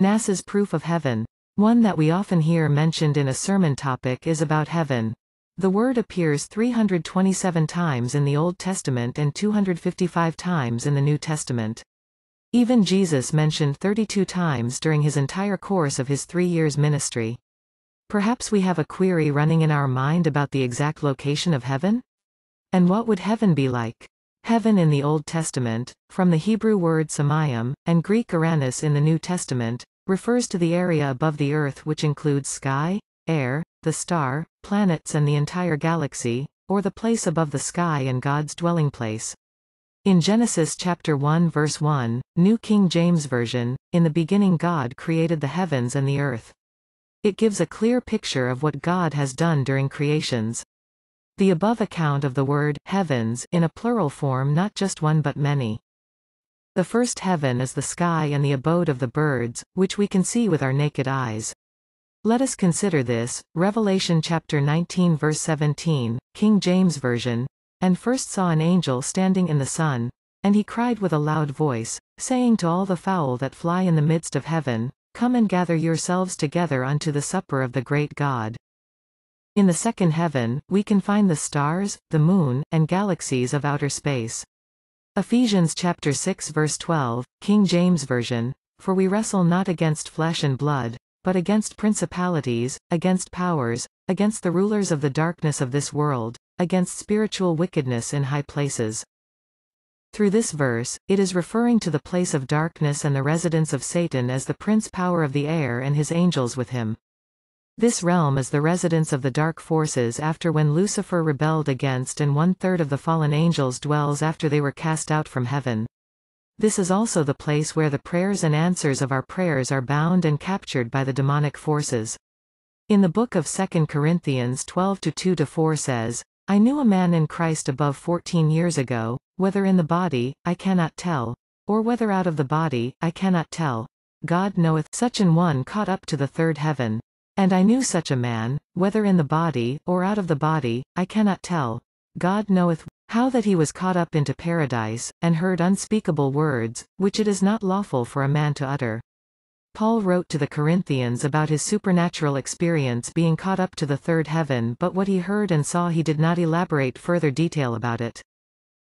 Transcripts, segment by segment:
NASA's proof of heaven. One that we often hear mentioned in a sermon topic is about heaven. The word appears 327 times in the Old Testament and 255 times in the New Testament. Even Jesus mentioned 32 times during his entire course of his three years ministry. Perhaps we have a query running in our mind about the exact location of heaven? And what would heaven be like? Heaven in the Old Testament, from the Hebrew word samayim, and Greek uranos in the New Testament, refers to the area above the earth which includes sky, air, the star, planets and the entire galaxy, or the place above the sky and God's dwelling place. In Genesis chapter 1 verse 1, New King James Version, in the beginning God created the heavens and the earth. It gives a clear picture of what God has done during creations. The above account of the word heavens in a plural form not just one but many. The first heaven is the sky and the abode of the birds, which we can see with our naked eyes. Let us consider this, Revelation chapter 19 verse 17, King James Version, and first saw an angel standing in the sun, and he cried with a loud voice, saying to all the fowl that fly in the midst of heaven, Come and gather yourselves together unto the supper of the great God. In the second heaven, we can find the stars, the moon, and galaxies of outer space. Ephesians chapter 6 verse 12, King James Version, For we wrestle not against flesh and blood, but against principalities, against powers, against the rulers of the darkness of this world, against spiritual wickedness in high places. Through this verse, it is referring to the place of darkness and the residence of Satan as the prince power of the air and his angels with him. This realm is the residence of the dark forces after when Lucifer rebelled against and one-third of the fallen angels dwells after they were cast out from heaven. This is also the place where the prayers and answers of our prayers are bound and captured by the demonic forces. In the book of 2 Corinthians 12 2-4 says, I knew a man in Christ above 14 years ago, whether in the body, I cannot tell, or whether out of the body, I cannot tell. God knoweth such an one caught up to the third heaven. And I knew such a man, whether in the body, or out of the body, I cannot tell. God knoweth how that he was caught up into paradise, and heard unspeakable words, which it is not lawful for a man to utter. Paul wrote to the Corinthians about his supernatural experience being caught up to the third heaven but what he heard and saw he did not elaborate further detail about it.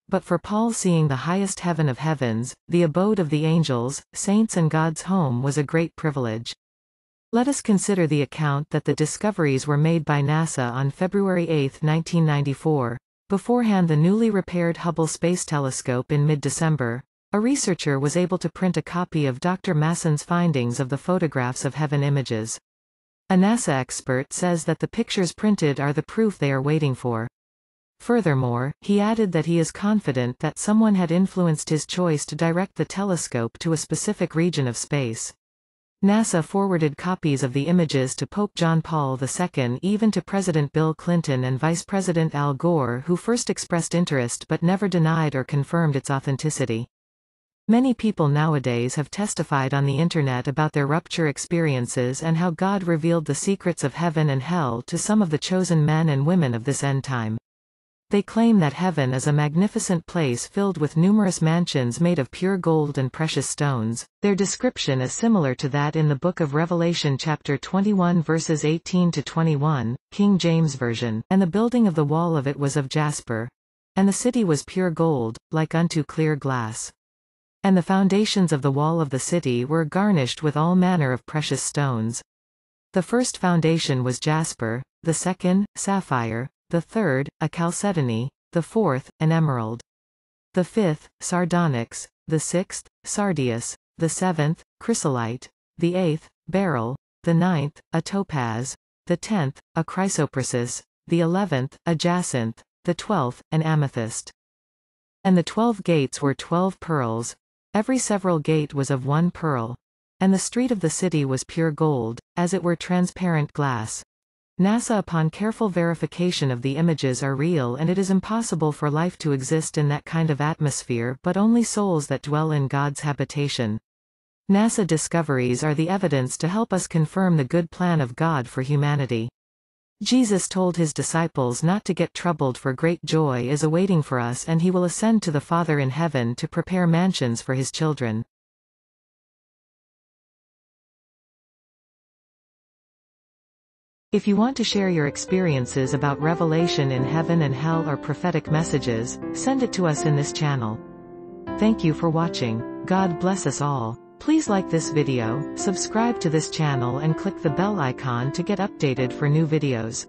But for Paul seeing the highest heaven of heavens, the abode of the angels, saints and God's home was a great privilege. Let us consider the account that the discoveries were made by NASA on February 8, 1994. Beforehand the newly repaired Hubble Space Telescope in mid-December, a researcher was able to print a copy of Dr. Masson's findings of the photographs of heaven images. A NASA expert says that the pictures printed are the proof they are waiting for. Furthermore, he added that he is confident that someone had influenced his choice to direct the telescope to a specific region of space. NASA forwarded copies of the images to Pope John Paul II even to President Bill Clinton and Vice President Al Gore who first expressed interest but never denied or confirmed its authenticity. Many people nowadays have testified on the internet about their rupture experiences and how God revealed the secrets of heaven and hell to some of the chosen men and women of this end time. They claim that heaven is a magnificent place filled with numerous mansions made of pure gold and precious stones. Their description is similar to that in the book of Revelation chapter 21 verses 18 to 21, King James Version, and the building of the wall of it was of jasper, and the city was pure gold, like unto clear glass. And the foundations of the wall of the city were garnished with all manner of precious stones. The first foundation was jasper, the second, sapphire, the third, a chalcedony, the fourth, an emerald. The fifth, sardonyx, the sixth, sardius, the seventh, chrysolite, the eighth, beryl, the ninth, a topaz, the tenth, a chrysoprasus, the eleventh, a jacinth, the twelfth, an amethyst. And the twelve gates were twelve pearls, Every several gate was of one pearl. And the street of the city was pure gold, as it were transparent glass. NASA upon careful verification of the images are real and it is impossible for life to exist in that kind of atmosphere but only souls that dwell in God's habitation. NASA discoveries are the evidence to help us confirm the good plan of God for humanity. Jesus told his disciples not to get troubled for great joy is awaiting for us and he will ascend to the Father in heaven to prepare mansions for his children. If you want to share your experiences about revelation in heaven and hell or prophetic messages, send it to us in this channel. Thank you for watching. God bless us all. Please like this video, subscribe to this channel and click the bell icon to get updated for new videos.